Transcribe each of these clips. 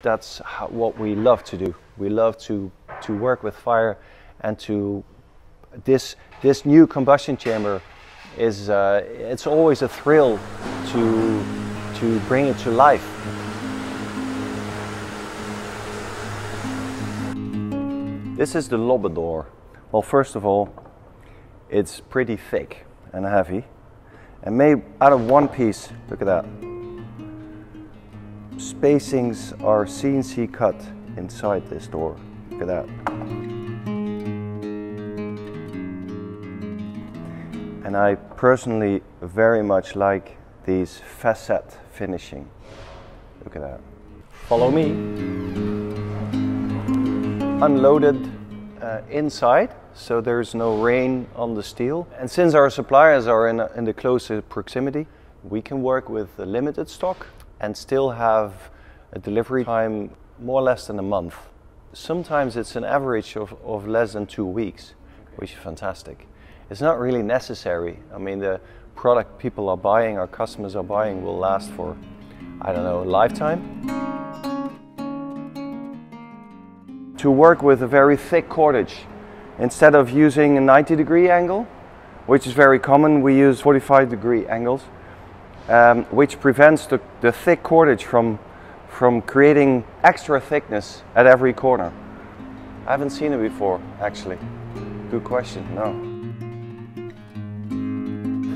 That's how, what we love to do. We love to, to work with fire and to this this new combustion chamber is uh, it's always a thrill to to bring it to life. This is the Lobo door. Well, first of all, it's pretty thick and heavy and made out of one piece. Look at that. Spacings are CNC cut inside this door. Look at that. And I personally very much like these facet finishing. Look at that. Follow me. Unloaded uh, inside, so there's no rain on the steel. And since our suppliers are in, in the closer proximity, we can work with limited stock and still have a delivery time more or less than a month. Sometimes it's an average of, of less than two weeks, which is fantastic. It's not really necessary. I mean, the product people are buying, our customers are buying, will last for, I don't know, a lifetime. To work with a very thick cordage, instead of using a 90 degree angle, which is very common, we use 45 degree angles, um, which prevents the, the thick cordage from, from creating extra thickness at every corner. I haven't seen it before, actually. Good question, no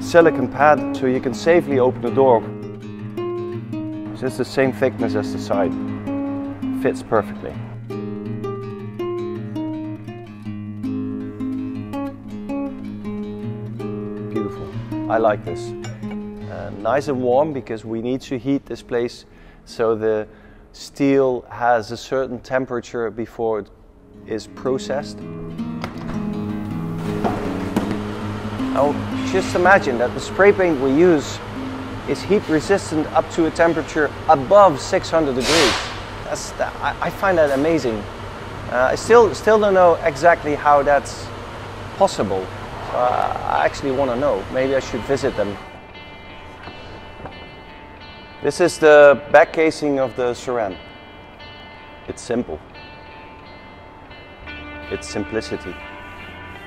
silicon pad so you can safely open the door. It's just the same thickness as the side. Fits perfectly. Beautiful. I like this. Uh, nice and warm because we need to heat this place so the steel has a certain temperature before it is processed. Now, just imagine that the spray paint we use is heat resistant up to a temperature above 600 degrees. That's, I, find that amazing. Uh, I still, still don't know exactly how that's possible. I, I actually want to know. Maybe I should visit them. This is the back casing of the Suran. It's simple. It's simplicity.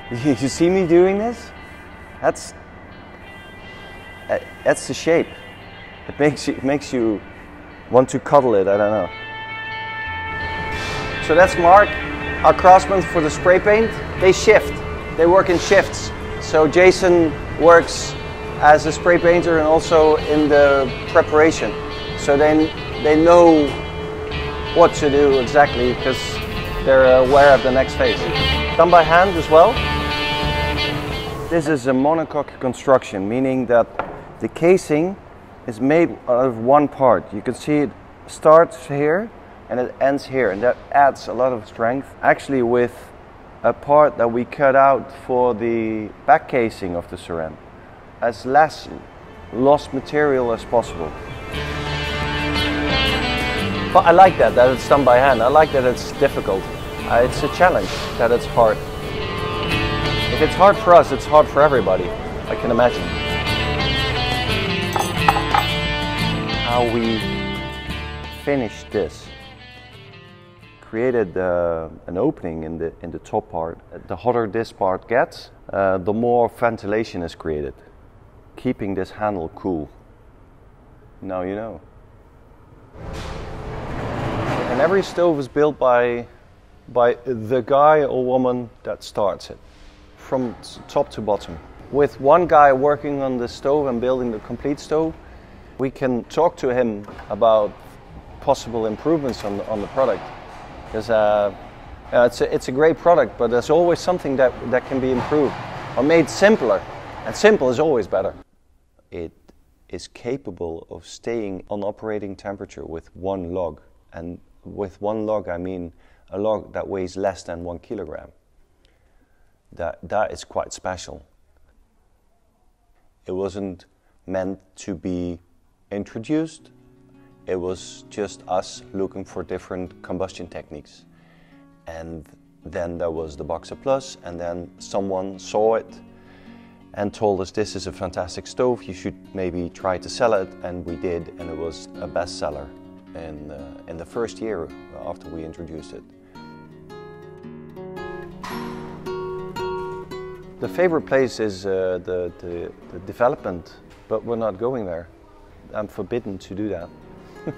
you see me doing this? That's that's the shape. It makes you it makes you want to cuddle it. I don't know. So that's Mark, our craftsman for the spray paint. They shift. They work in shifts. So Jason works as a spray painter and also in the preparation. So then they know what to do exactly because they're aware of the next phase. Done by hand as well. This is a monocoque construction, meaning that the casing is made out of one part. You can see it starts here and it ends here, and that adds a lot of strength. Actually, with a part that we cut out for the back casing of the Suran, as less lost material as possible. But I like that, that it's done by hand. I like that it's difficult. Uh, it's a challenge, that it's hard. If it's hard for us, it's hard for everybody, I can imagine. How we finished this created uh, an opening in the, in the top part. The hotter this part gets, uh, the more ventilation is created, keeping this handle cool. Now you know. And every stove is built by, by the guy or woman that starts it from top to bottom. With one guy working on the stove and building the complete stove, we can talk to him about possible improvements on the, on the product. Because uh, it's, a, it's a great product, but there's always something that, that can be improved or made simpler. And simple is always better. It is capable of staying on operating temperature with one log. And with one log, I mean a log that weighs less than one kilogram that, that is quite special. It wasn't meant to be introduced, it was just us looking for different combustion techniques. And then there was the Boxer Plus, and then someone saw it and told us this is a fantastic stove, you should maybe try to sell it, and we did, and it was a bestseller. in, uh, in the first year after we introduced it. The favorite place is uh, the, the, the development, but we're not going there. I'm forbidden to do that.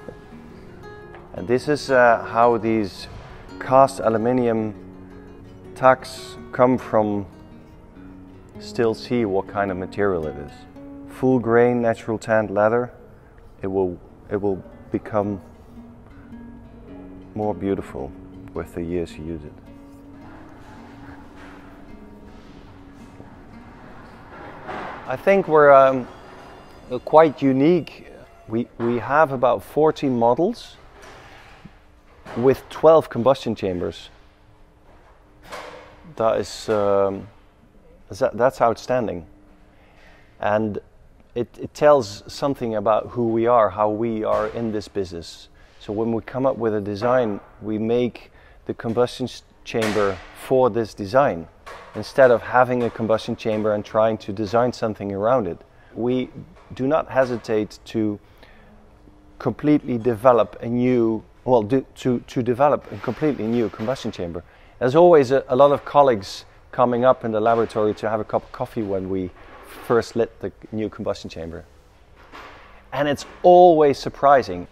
and this is uh, how these cast aluminium tacks come from still see what kind of material it is. Full grain natural tanned leather, it will, it will become more beautiful with the years you use it. I think we're um, quite unique. We, we have about 40 models with 12 combustion chambers. That is, um, that's outstanding. And it, it tells something about who we are, how we are in this business. So when we come up with a design, we make the combustion chamber for this design instead of having a combustion chamber and trying to design something around it. We do not hesitate to completely develop a new, well, do, to, to develop a completely new combustion chamber. There's always a, a lot of colleagues coming up in the laboratory to have a cup of coffee when we first lit the new combustion chamber. And it's always surprising.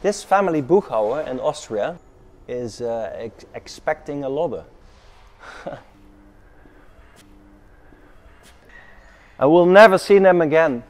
This family Buchauer in Austria is uh, ex expecting a Lobo. I will never see them again.